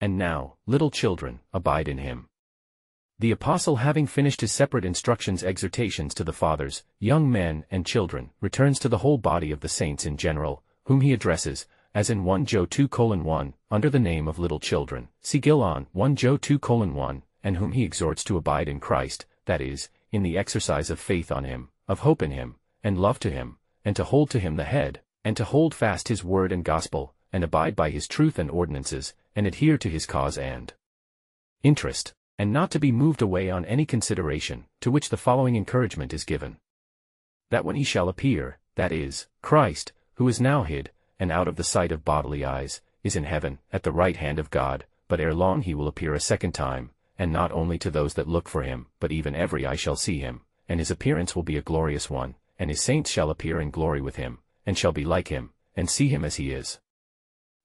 And now, little children, abide in him. The apostle having finished his separate instructions exhortations to the fathers, young men, and children, returns to the whole body of the saints in general, whom he addresses, as in 1 Jo 2 1, under the name of little children, see Gill on 1 Jo 2 1, and whom he exhorts to abide in Christ, that is, in the exercise of faith on him, of hope in him, and love to him, and to hold to him the head, and to hold fast his word and gospel, and abide by his truth and ordinances, and adhere to his cause and interest and not to be moved away on any consideration, to which the following encouragement is given. That when he shall appear, that is, Christ, who is now hid, and out of the sight of bodily eyes, is in heaven, at the right hand of God, but ere long he will appear a second time, and not only to those that look for him, but even every eye shall see him, and his appearance will be a glorious one, and his saints shall appear in glory with him, and shall be like him, and see him as he is.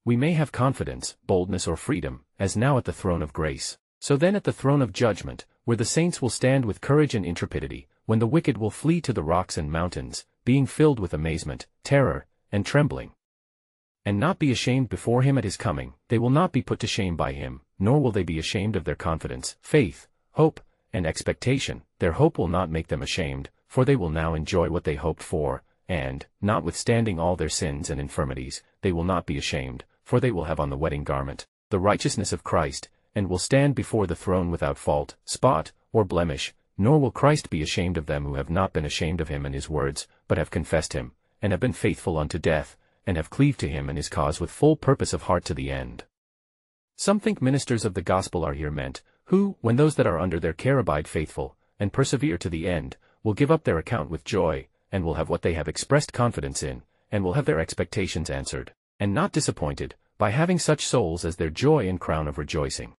We may have confidence, boldness or freedom, as now at the throne of grace, so then at the throne of judgment, where the saints will stand with courage and intrepidity, when the wicked will flee to the rocks and mountains, being filled with amazement, terror, and trembling. And not be ashamed before him at his coming, they will not be put to shame by him, nor will they be ashamed of their confidence, faith, hope, and expectation, their hope will not make them ashamed, for they will now enjoy what they hoped for, and, notwithstanding all their sins and infirmities, they will not be ashamed, for they will have on the wedding garment, the righteousness of Christ, and will stand before the throne without fault, spot, or blemish, nor will Christ be ashamed of them who have not been ashamed of him and his words, but have confessed him, and have been faithful unto death, and have cleaved to him and his cause with full purpose of heart to the end. Some think ministers of the gospel are here meant, who, when those that are under their care abide faithful, and persevere to the end, will give up their account with joy, and will have what they have expressed confidence in, and will have their expectations answered, and not disappointed, by having such souls as their joy and crown of rejoicing.